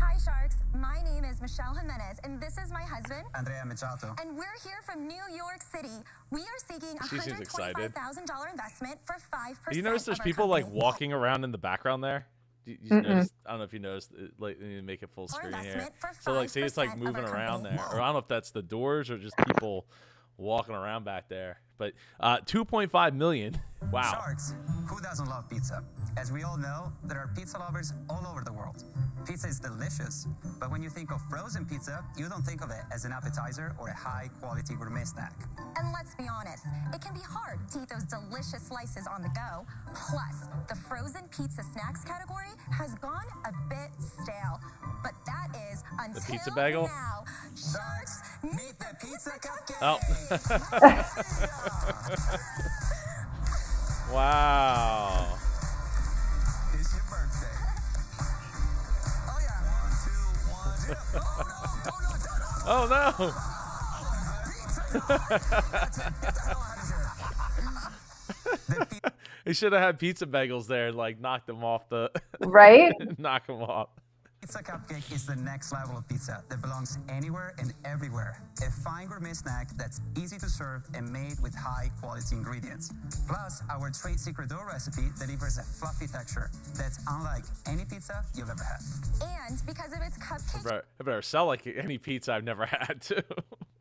Hi, Sharks. My name is Michelle Jimenez, and this is my husband. Andrea Michato. And we're here from New York City. We are seeking a $125,000 investment for 5%. Do you notice there's of our people like walking around in the background there? Do you, you Mm-mm. notice, I don't know if you noticed. it, Like, let me make it full screen here. So like, see, it's like moving around company. there, or I don't know if that's the doors or just people walking around back there. But uh, 2.5 million. Wow. Sharks. Who doesn't love pizza? As we all know, there are pizza lovers all over the world. Pizza is delicious, but when you think of frozen pizza, you don't think of it as an appetizer or a high quality gourmet snack. And let's be honest, it can be hard to eat those delicious slices on the go. Plus, the frozen pizza snacks category has gone a bit stale. But that is until pizza bagel? now. Sharks, Meet the pizza cupcake! Oh. wow. It's your birthday. Oh yeah. One, two, one, zero. Oh no, don't, don't, don't, don't. The pi- He should have had pizza bagels there and like knocked them off the Right? knock them off. Pizza cupcake is the next level of pizza that belongs anywhere and everywhere. A fine gourmet snack that's easy to serve and made with high quality ingredients. Plus, our trade secret dough recipe delivers a fluffy texture that's unlike any pizza you've ever had. And because of its cupcake Bro, I better sell like any pizza I've never had too.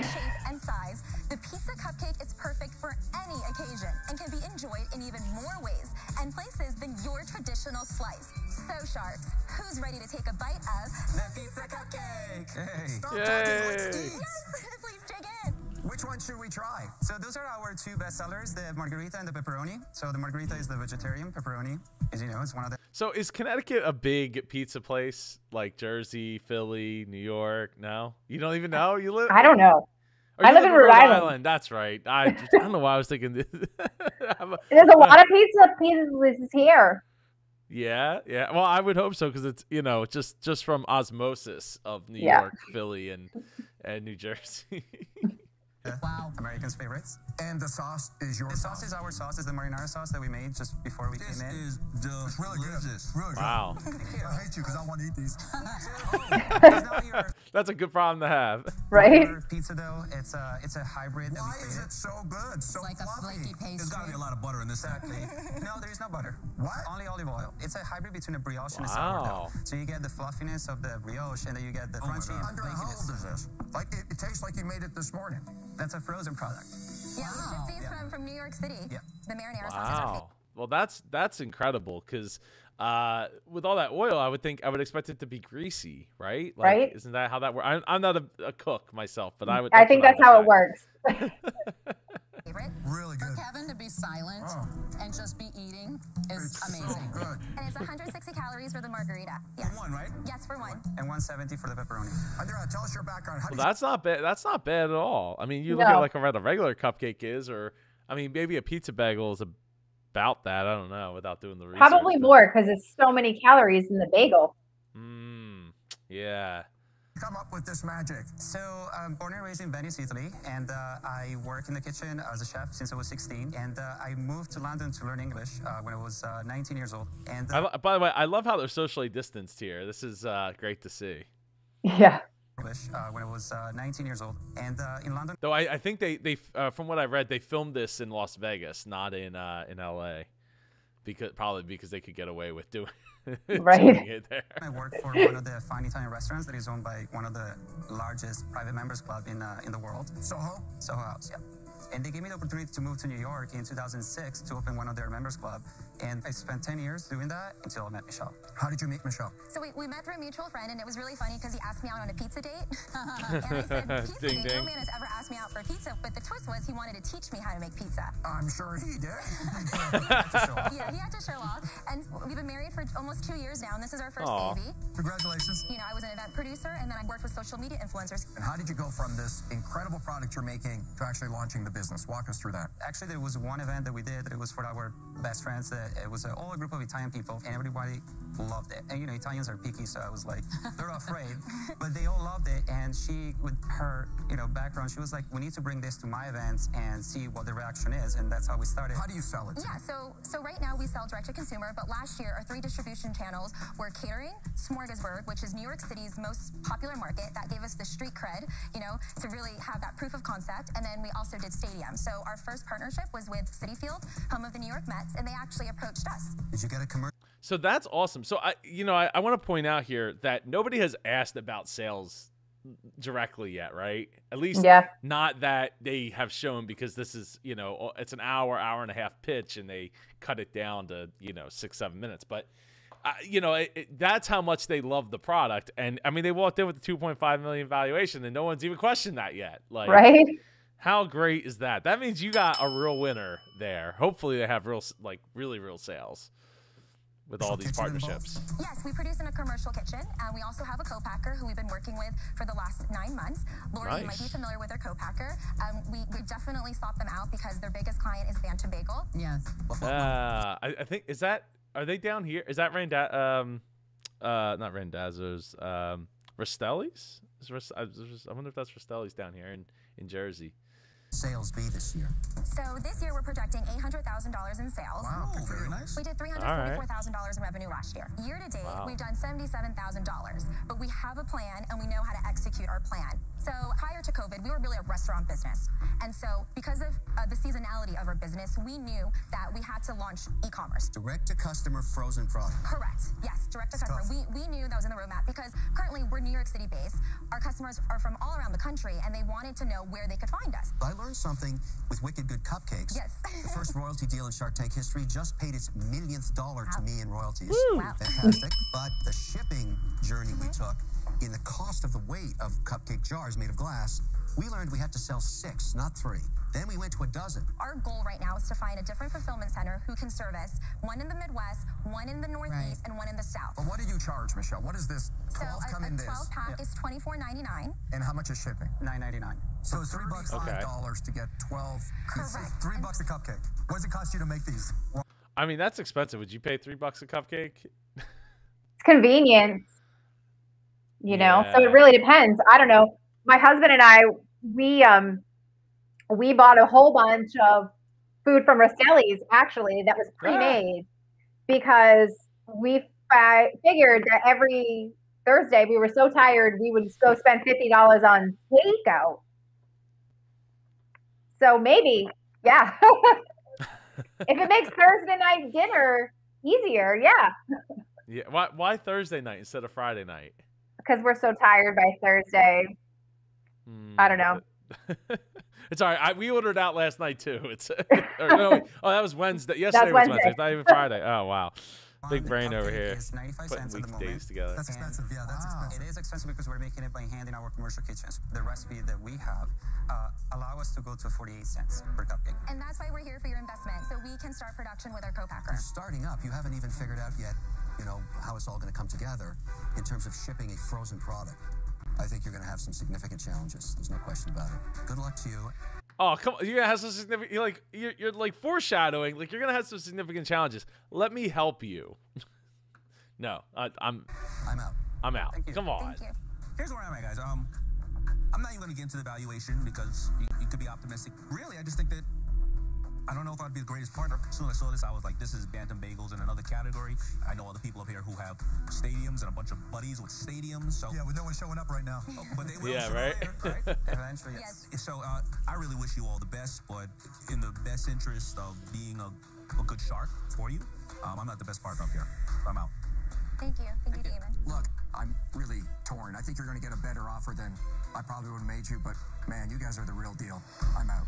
Shape and size, the pizza cupcake is perfect for any occasion and can be enjoyed in even more ways and places than your traditional slice. So, Sharks, who's ready to take a bite of The pizza cupcake! Hey. Stop Yay. talking, let's eat. Yes, please dig in. Which one should we try? So those are our two best sellers, the margarita and the pepperoni. So the margarita is the vegetarian pepperoni. As you know, it's one of the So is Connecticut a big pizza place like Jersey, Philly, New York? No, you don't even know. You live. I don't know. I you live in Rhode Island. That's right. I, just, I don't know why I was thinking this. A- There's a lot of pizza pieces here. yeah, yeah. Well, I would hope so because it's you know just just from osmosis of New Yeah. York, Philly, and and New Jersey. Wow. Americans' favorites. And the sauce is your The sauce is our sauce, is the marinara sauce that we made just before we This came in. This is delicious. really good. Really wow, good. I hate you because I want to eat these. It's not your that's a good problem to have. Right? pizza dough. It's a it's a hybrid that Why we is it so good? So like a fluffy. flaky pastry. There's got to be a lot of butter in this. Exactly. no, there is no butter. What? Only olive oil. It's a hybrid between a brioche and a Wow. sourdough. So you get the fluffiness of the brioche, and then you get the Oh my crunchy God. and Andrea, how old is this? Like it, it tastes like you made it this morning. That's a frozen product. Yeah, we Wow. ship these Yeah. from, from New York City. Yeah. The marinara sauce is our Wow. Well, that's that's incredible because uh, with all that oil, I would think I would expect it to be greasy, right? Like, Right. Isn't that how that works? I'm, I'm not a, a cook myself, but I would. I think what that's how it works. favorite. Really For good. Kevin to be silent Oh. and just be eating is It's amazing. so good. And it's 160 calories for the margarita. Yes. For One, right? Yes, for one. And 170 for the pepperoni. Andrea, tell us your background. How Well, do you that's not bad. That's not bad at all. I mean, you look at like what a regular cupcake is, or I mean, maybe a pizza bagel is about that. I don't know without doing the research. Probably but- more because it's so many calories in the bagel. Mm, yeah. Come up with this magic? So I'm born and raised in Venice, Italy, and uh, I work in the kitchen as a chef since I was 16. And uh, I moved to London to learn English uh, when I was uh, 19 years old. And I, uh, lo- by the way, I love how they're socially distanced here. This is uh, great to see. Yeah. English uh, when I was uh, 19 years old. And uh, in London, Though I, I think they they uh, from what I read, they filmed this in Las Vegas, not in uh, in L.A. Because probably because they could get away with doing, Right. doing it there. I worked for one of the fine Italian restaurants that is owned by one of the largest private members club in uh, in the world, Soho? Soho House. Yeah. And they gave me the opportunity to move to New York in 2006 to open one of their members club. And I spent 10 years doing that until I met Michelle. How did you meet Michelle? So we, we met through a mutual friend, and it was really funny because he asked me out on a pizza date. and I said, pizza Ding, date? ding. No man has ever asked me out for a pizza. But the twist was he wanted to teach me how to make pizza. I'm sure he did. Yeah, he had to show off. And we've been married for almost two years now, and this is our first Aw. baby. Congratulations. You know, I was an event producer, and then I worked with social media influencers. And how did you go from this incredible product you're making to actually launching the of business? Walk us through that. Actually, there was one event that we did. It was for our best friends. Uh, it was uh, all a group of Italian people, and everybody loved it. And you know, Italians are picky, so I was like, they're afraid, but they all loved it. And she, with her, you know, background, she was like, we need to bring this to my events and see what the reaction is, and that's how we started. How do you sell it? Yeah, so so right now we sell direct to consumer, but last year our three distribution channels were catering, Smorgasburg, which is New York City's most popular market. That gave us the street cred, you know, to really have that proof of concept. And then we also did stadium. So our first partnership was with Citi Field, home of the New York Mets, and they actually approached us. Did you get a commercial? So that's awesome. So I, you know, I, I want to point out here that nobody has asked about sales directly yet, right? At least Yeah. not that they have shown because this is, you know, it's an hour, hour and a half pitch, and they cut it down to, you know, six, seven minutes. But, uh, you know, it, it, that's how much they love the product. And I mean, they walked in with the 2.5 million valuation, and no one's even questioned that yet. Like, Right? How great is that? That means you got a real winner there. Hopefully, they have real, like, really real sales with all these partnerships. Yes, we produce in a commercial kitchen, and we also have a co-packer who we've been working with for the last nine months. Lori, you might be familiar with our co-packer. Um, we, we definitely sought them out because their biggest client is Bantam Bagel. Yes. Uh, I, I think is that are they down here? Is that Randa? Um, uh, not Randazzo's. Um, Rastelli's. Is Ras- I, I wonder if that's Rastelli's down here in in Jersey. Sales be this year? So this year we're projecting $800,000 in sales. Wow, good for very nice. We did $344,000 in revenue last year. Year to date, Wow. we've done $77,000, but we have a plan and we know how to execute our plan. So prior to COVID, we were really a restaurant business. And so because of uh, the seasonality of our business, we knew that we had to launch e-commerce. Direct to customer frozen product. Correct. Yes, direct to customer. tough. We, we knew that was in the roadmap because currently we're New York City based. Our customers are from all around the country and they wanted to know where they could find us. I learned something with Wicked Good Cupcakes. Yes. the first royalty deal in Shark Tank history just paid its millionth dollar to me in royalties. Wow. Fantastic. but the shipping journey we mm-hmm. took in the cost of the weight of cupcake jars made of glass, we learned we had to sell six, not three. Then we went to a dozen. Our goal right now is to find a different fulfillment center who can service one in the Midwest, one in the Northeast, and one in the South. But what did you charge, Michelle? What is this? So 12 a, come a in this. 12 pack is $24.99. And how much is shipping? Nine ninety nine. So it's three bucks, Okay. five dollars to get twelve. It's- Correct. It's three bucks a cupcake. What does it cost you to make these? I mean, that's expensive. Would you pay three bucks a cupcake? It's convenient. You know, so it really depends. I don't know. My husband and I, we um, we bought a whole bunch of food from Rastelli's actually that was Ah. pre-made because we fi- figured that every Thursday we were so tired we would go spend fifty dollars on takeout. So maybe, yeah. if it makes Thursday night dinner easier, yeah, Yeah. Why why Thursday night instead of Friday night? because we're so tired by Thursday. I don't know. Hmm. it's all right. I, we ordered out last night too. It's or no, wait. oh that was Wednesday. Yesterday was Wednesday. Wednesday. It's not even Friday. Oh wow, big brain over cupcake here. Is 95 Putting cents at the moment. weekdays together. That's expensive. Yeah, that's Wow. expensive. It is expensive because we're making it by hand in our commercial kitchens. The recipe that we have uh, allow us to go to 48 cents per cupcake. And that's why we're here for your investment, so we can start production with our co-packer. You're starting up. You haven't even figured out yet, you know, how it's all going to come together in terms of shipping a frozen product. I think you're going to have some significant challenges. There's no question about it. Good luck to you. Oh come on! You're gonna have some significant. You're like you're, you're like foreshadowing. Like you're gonna have some significant challenges. Let me help you. no, I, I'm I'm out. I'm out. Thank you. Come on. Thank you. Here's where I'm at, guys. Um, I'm not even gonna get into the valuation because you, you could be optimistic. Really, I just think that I don't know if I'd be the greatest partner. As soon as I saw this, I was like, this is Bantam Bagels in another category. I know other people up here who have stadiums and a bunch of buddies with stadiums. So, Yeah, with no one showing up right now. Oh, but they will Yeah, sooner or right? later, right? Eventually, yes. Yes. So uh, I really wish you all the best, but in the best interest of being a, a good shark for you, um, I'm not the best partner up here. I'm out. Thank you. Thank you, Daymond. Look, I'm really torn. I think you're going to get a better offer than I probably would have made you, but man, you guys are the real deal. I'm out.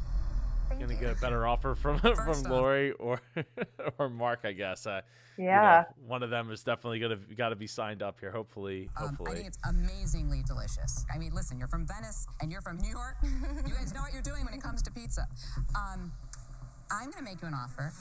Thank Gonna you. get a better offer from from Lori or or Mark, I guess. Uh, you know, Yeah. one of them is definitely gonna got to be signed up here. Hopefully, Um, I think it's amazingly delicious. I mean, listen, you're from Venice and you're from New York. you guys know what you're doing when it comes to pizza. Um, I'm going to make you an offer.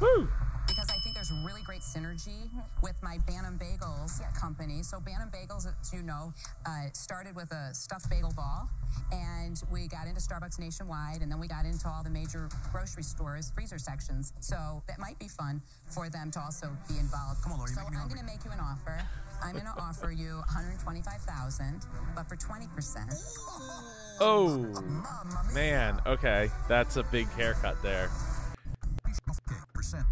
Woo! because I think there's really great synergy with my Bantam Bagels company. So Bantam Bagels, as you know, uh, started with a stuffed bagel ball, and we got into Starbucks nationwide, and then we got into all the major grocery stores, freezer sections. So that might be fun for them to also be involved. Come on, Lori, So I'm going to make you an offer. I'm going to offer you 125,000, but for 20%. Oh man, okay, that's a big haircut there.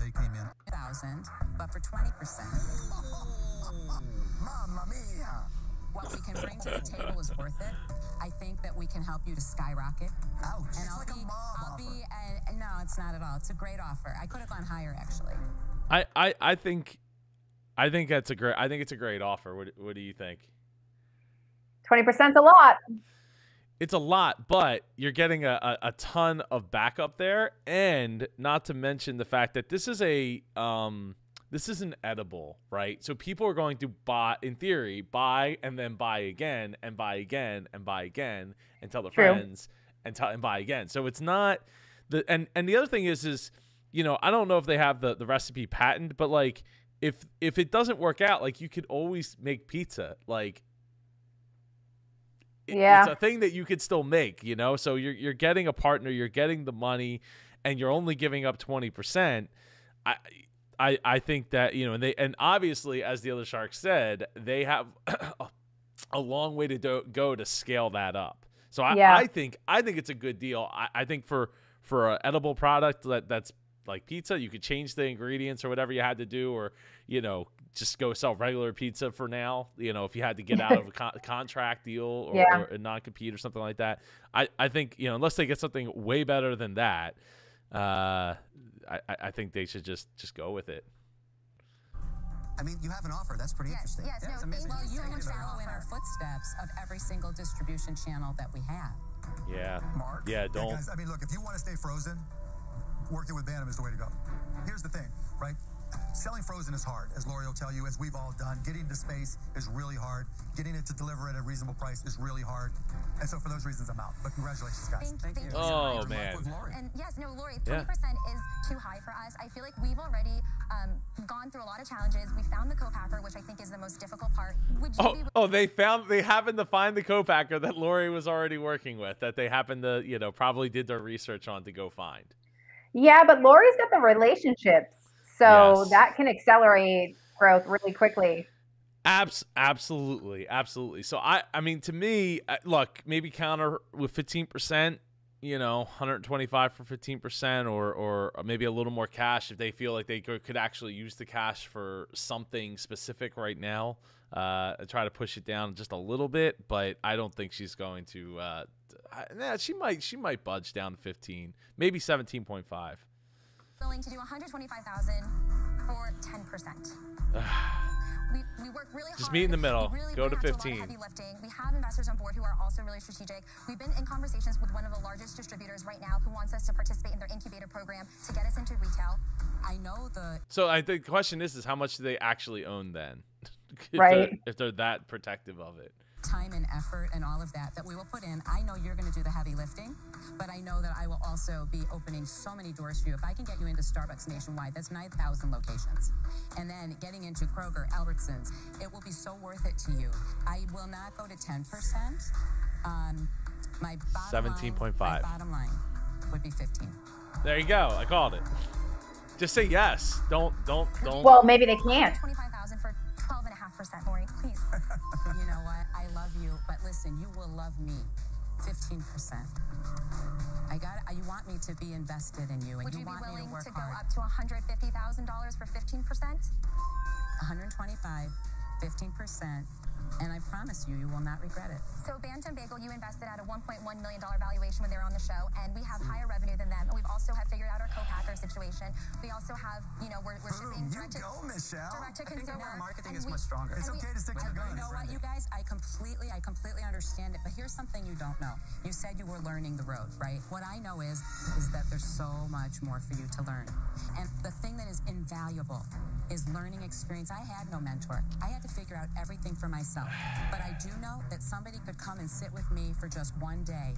Okay, percent they came in. thousand, but for twenty percent. Mamma mia. What we can bring to the table is worth it. I think that we can help you to skyrocket. Ouch. And it's I'll like be, a mob I'll offer. be, uh, no, it's not at all. It's a great offer. I could have gone higher, actually. I, I, I think, I think that's a great. I think it's a great offer. What, what do you think? Twenty percent's a lot. It's a lot, but you're getting a, a, a ton of backup there, and not to mention the fact that this is a um this is an edible, right? So people are going to buy, in theory, buy and then buy again and buy again and buy again and tell their True. friends and tell and buy again. So it's not the and and the other thing is is you know I don't know if they have the the recipe patent, but like if if it doesn't work out, like you could always make pizza, like Yeah. it's a thing that you could still make, you know. So you're you're getting a partner, you're getting the money, and you're only giving up twenty percent. I I I think that you know, and they and obviously, as the other shark said, they have a long way to do, go to scale that up. So I, Yeah. I think I think it's a good deal. I, I think for for an edible product that that's like pizza, you could change the ingredients or whatever you had to do, or you know, just go sell regular pizza for now. You know, if you had to get out of a con- contract deal or, Yeah. or a non compete or something like that. I I think you know, unless they get something way better than that, uh, I I I think they should just just go with it. I mean, you have an offer. That's pretty Yes, interesting. yes, Yeah, no, amazing. Well, you so can much for your follow in our footsteps of every single distribution channel that we have. Yeah. Mark. Yeah, don't. Guys, I mean, look, if you want to stay frozen, working with Bantam is the way to go. Here's the thing, right? Selling frozen is hard, as Lori will tell you, as we've all done. Getting into space is really hard. Getting it to deliver at a reasonable price is really hard. And so for those reasons, I'm out. But congratulations, guys. Thank, thank, you. so Oh much. man. Lori. And yes, no, Lori, 20% is too high for us. I feel like we've already um, gone through a lot of challenges. We found the co-packer, which I think is the most difficult part. Would you Oh, oh, they found they happened to find the co-packer that Lori was already working with that they happened to, you know, probably did their research on to go find. Yeah, but Lori's got the relationships, so Yes. that can accelerate growth really quickly. Abs- absolutely, absolutely. So I, I mean, to me, uh, look, maybe counter with fifteen percent. You know, 125 for 15 percent, or or maybe a little more cash if they feel like they could, could actually use the cash for something specific right now. Uh, try to push it down just a little bit, but I don't think she's going to. Uh, I, nah, she might she might budge down to 15, maybe 17.5. willing to do 125,000 for 10%? We, we work really hard. Just meet in the middle. Really Go to put out a lot of 15. heavy lifting. We have investors on board who are also really strategic. We've been in conversations with one of the largest distributors right now who wants us to participate in their incubator program to get us into retail. I know the So I think the question is, is how much do they actually own then? if Right. They're, if they're that protective of it. Time and effort and all of that that we will put in. I know you're going to do the heavy lifting, but I know that I will also be opening so many doors for you. If I can get you into Starbucks nationwide, that's 9,000 locations. And then getting into Kroger, Albertsons, it will be so worth it to you. I will not go to 10%. Um, my bottom line- 17.5. My bottom line would be 15. There you go. I called it. Just say yes. Don't don't don't. Well, maybe they can't. 25,000 for 12.5%, Lori, please. you know what? I love you, but listen, you will love me. 15%. I got it. You want me to be invested in you, and Would you, you be want me willing to work hard. Would you be willing to go hard. up to $150,000 for 15%? 125, 15%, and I promise you, you will not regret it. So Bantam Bagel, you invested at a $1.1 million valuation when they were on the show, and we have higher revenue than them. And we've also have figured out our co-packer situation. We also have, you know, we're, we're Boom, shipping you direct to, go, Michelle. direct to I think consumer. our marketing and is we- much stronger. It's and we- okay to stick to I, your guns. you know what, you guys? I completely, I completely understand it. But here's something you don't know. You said you were learning the road, right? What I know is, is that there's so much more for you to learn. And the thing that is invaluable is learning experience. I had no mentor. I had to figure out everything for myself. myself. But I do know that somebody could come and sit with me for just one day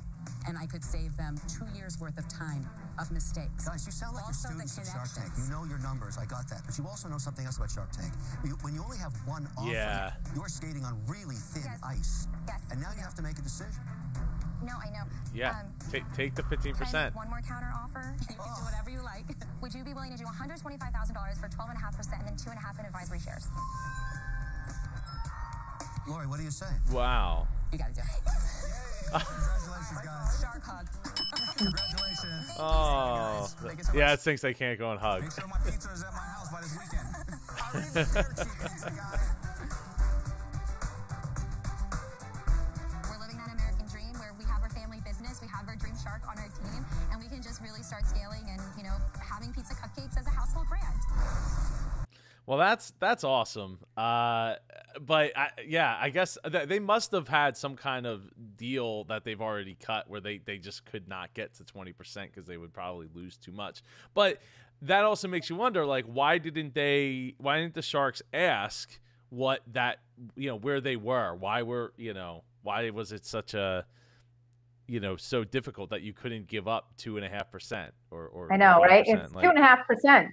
and I could save them two years worth of time of mistakes. Guys, you sound like Also you're students of Shark Tank. You know your numbers. I got that. But you also know something else about Shark Tank. You, when you only have one offer, Yeah. you're skating on really thin Yes. ice. Yes. And now you have to make a decision. No, I know. Yeah. Um, take take the fifteen can I percent. one more counter offer? You can do whatever you like. Would you be willing to do $125,000 for 12.5% and then 2.5 in advisory shares? Lori, what do you say? Wow. You gotta do it. Congratulations, guys. Shark hug. Congratulations. Oh. Yeah, it thinks they can't go and hug. Make sure my pizza is at my house by this weekend. I really deserve cheap pizza, guys. Well, that's that's awesome. Uh, but I, yeah, I guess th- they must have had some kind of deal that they've already cut where they they just could not get to twenty percent because they would probably lose too much. But that also makes you wonder, like, why didn't they? Why didn't the Sharks ask what that you know where they were? Why were you know why was it such a you know so difficult that you couldn't give up two and a half percent or or I know, right? It's two and a half percent.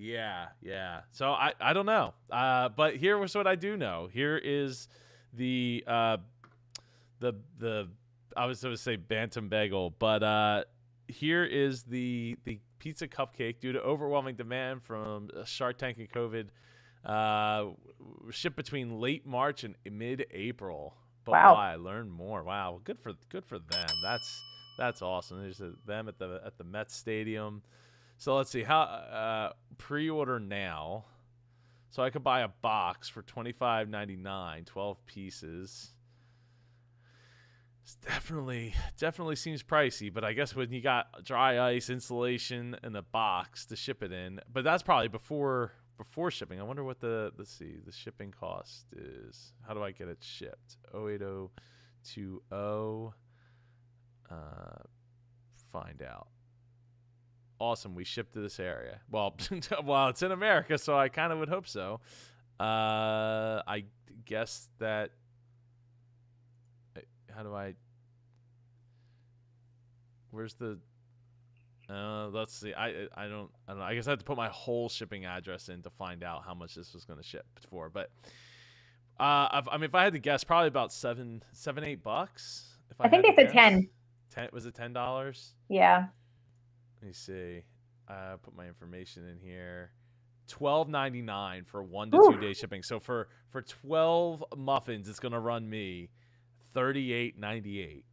Yeah, yeah. So I, I don't know. Uh, but here was what I do know. Here is the uh, the the I was going to say bantam bagel, but uh, here is the the pizza cupcake due to overwhelming demand from Shark Tank and COVID. Uh, shipped between late March and mid April. But Wow. why? Learn more. Wow, good for good for them. That's that's awesome. There's a, them at the at the Mets Stadium. So let's see how uh, pre-order now. So I could buy a box for twenty five ninety nine, 12 pieces. It's definitely definitely seems pricey, but I guess when you got dry ice, insulation, and a box to ship it in, but that's probably before before shipping. I wonder what the let's see the shipping cost is. How do I get it shipped? 08020 uh find out awesome. We ship to this area. Well, well, it's in America, so I kind of would hope so. Uh, I guess that. How do I? Where's the? Uh, let's see. I I don't I don't know. I guess I have to put my whole shipping address in to find out how much this was going to ship for. But uh, I've, I mean, if I had to guess, probably about seven seven eight bucks. If I think had they said 10. Ten was it ten dollars? Yeah. Let me see. Uh, put my information in here. Twelve ninety nine for one to Ooh. two day shipping. So for for twelve muffins, it's gonna run me thirty eight ninety eight.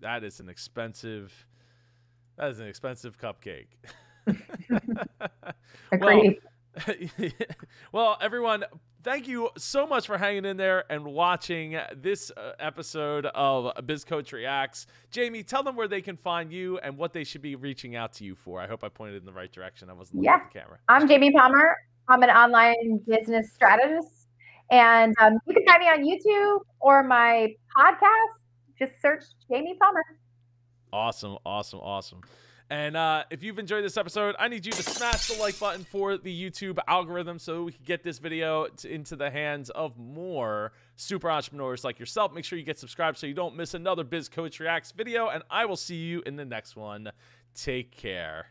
That is an expensive. That is an expensive cupcake. Agreed. well, everyone, thank you so much for hanging in there and watching this uh, episode of BizCoach Reacts. Jamie, tell them where they can find you and what they should be reaching out to you for. I hope I pointed in the right direction. I wasn't looking Yeah. at the camera. I'm Jamie Palmer. I'm an online business strategist. And um, you can find me on YouTube or my podcast. Just search Jamie Palmer. Awesome, awesome, awesome. And uh, if you've enjoyed this episode, I need you to smash the like button for the YouTube algorithm so we can get this video into the hands of more super entrepreneurs like yourself. Make sure you get subscribed so you don't miss another Biz Coach Reacts video. And I will see you in the next one. Take care.